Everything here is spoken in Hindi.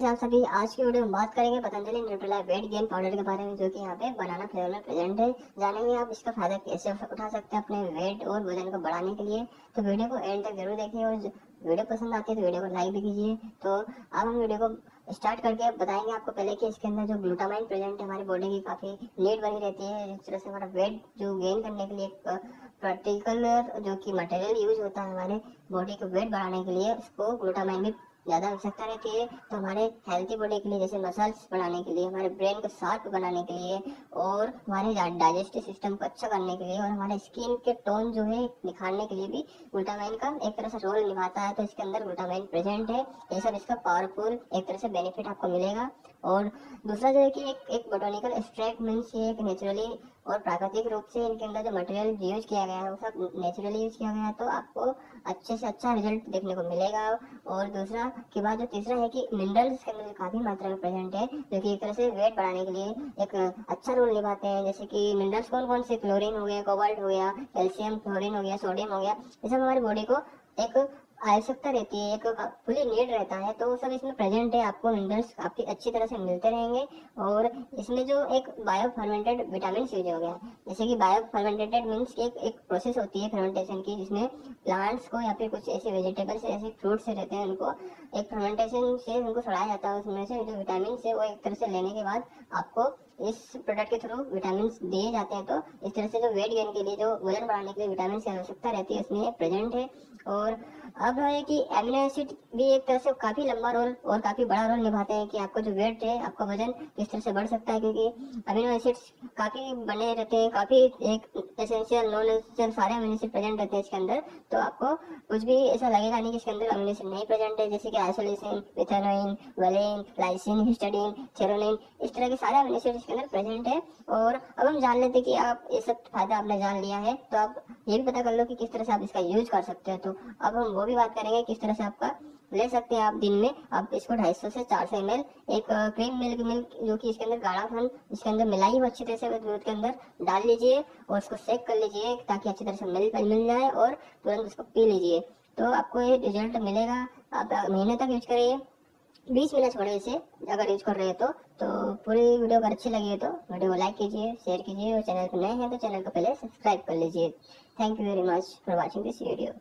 आप सभी आज की वीडियो में बात करेंगे Patanjali Nutrela weight gain powder के बारे में, जो कि यहाँ पे बनाना फ्लेवर में प्रेजेंट है। जानेंगे आप इसका फ़ायदा कैसे उठा सकते हैं अपने वेट और वज़न को बढ़ाने के लिए। तो वीडियो को एंड तक ज़रूर देखिए और वीडियो पसंद आती है तो वीडियो को लाइक भी कीजिए। तो अब हम वीडियो को स्टार्ट करके बताएँगे आपको पहले कि इसके अंदर जो ग्लूटामाइन प्रेजेंट है, हमारी बॉडी की काफ़ी नीड बनी रहती है। जिस तरह से हमारा वेट जो गेन करने के लिए एक पर्टिकुलर जो कि मटेरियल यूज़ होता है हमारे बॉडी को वेट बढ़ाने के लिए, उसको ग्लूटामाइन भी ज़्यादा आवश्यकता रहती है तो हमारे हेल्थी बॉडी के लिए, जैसे मसल्स बढ़ाने के लिए, हमारे ब्रेन को शार्प बनाने के लिए और हमारे डाइजेस्टिव सिस्टम को अच्छा करने के लिए और हमारे स्किन के टोन जो है निखारने के लिए भी ग्लूटामाइन का एक तरह से रोल निभाता है। तो इसके अंदर ग्लूटामाइन प्रेजेंट है। ये सब इसका पावरफुल एक तरह से बेनिफिट आपको मिलेगा। और दूसरा जो है कि एक एक बोटोनिकल एक्सट्रैक्ट मीन्स ये एक नेचुरली और प्राकृतिक रूप से इनके अंदर जो मटेरियल यूज़ किया गया है, वो सब नेचुरली यूज़ किया गया है तो आपको अच्छे से अच्छा रिज़ल्ट देखने को मिलेगा। और दूसरा के बाद जो तीसरा है कि मिनरल्स के अंदर काफ़ी मात्रा में प्रेजेंट है, जो कि एक तरह से वेट बढ़ाने के लिए एक अच्छा रोल निभाते हैं। जैसे कि मिनरल्स कौन कौन से क्लोरीन हो गया कोबाल्ट हो गया कैल्शियम क्लोरीन हो गया सोडियम हो गया, ये सब हमारी बॉडी को एक आवश्यकता रहती है, एक फुली नीड रहता है तो सब इसमें प्रेजेंट है, आपको मिनरल्स काफ़ी अच्छी तरह से मिलते रहेंगे और इसमें जो एक बायो फर्मेंटेड विटामिन यूज़ हो गया, जैसे कि बायो फर्मेंटेड मीन्स एक एक प्रोसेस होती है फर्मेंटेशन की, जिसमें प्लांट्स को या फिर कुछ ऐसे वेजिटेबल्स ऐसे फ्रूट्स रहते हैं, उनको एक फर्मेंटेशन से उनको सड़ाया जाता है, उसमें से जो विटामिन है वो एक तरह से लेने के बाद आपको इस प्रोडक्ट के थ्रू विटामिन दिए जाते हैं। तो इस तरह से जो वेट गेन के लिए, जो वज़न बढ़ाने के लिए विटामिन की आवश्यकता रहती है उसमें प्रेजेंट है। और अब है कि एमिनो एसिड भी एक तरह से काफ़ी लंबा रोल और काफ़ी बड़ा रोल निभाते हैं कि आपका जो वेट है, आपका वज़न किस तरह से बढ़ सकता है। क्योंकि अमीनो एसिड्स काफ़ी बने रहते हैं, काफ़ी एक एसेंशियल नॉन एसेंशियल सारे अमीनो प्रेजेंट रहते हैं इसके अंदर। तो आपको कुछ भी ऐसा लगेगा नहीं कि इसके अंदर अमीनो नहीं प्रेजेंट है, जैसे कि आइसोलेसिन मिथेनोइन वेलिन लाइसिन हिस्टाडीन चेरोनिन इस तरह के सारे अमीनो इसके अंदर प्रेजेंट है। और अब हम जान लेते हैं कि आप ये सब फ़ायदा आपने जान लिया है तो आप ये भी पता कर लो कि किस तरह से आप इसका यूज़ कर सकते हो। तो अब हम वो भी बात करेंगे किस तरह से आपका ले सकते हैं आप दिन में। आप इसको 250 से 400 एम एक क्रीम मिल्क मिल्क जो कि इसके अंदर गाढ़ा फन इसके अंदर मिलाई हो अच्छी तरह से दूध के अंदर डाल लीजिए और उसको सेक कर लीजिए ताकि अच्छी तरह से मिल मिल जाए और तुरंत उसको पी लीजिए। तो आपको ये रिज़ल्ट मिलेगा। आप महीने तक यूज़ करिए। बीस मिनट छोड़े इसे, अगर यूज़ कर रहे हो तो। तो पूरी वीडियो अगर अच्छी लगी है तो वीडियो को लाइक कीजिए शेयर कीजिए और चैनल पर नए हैं तो चैनल को पहले सब्सक्राइब कर लीजिए। Thank you very much for watching this video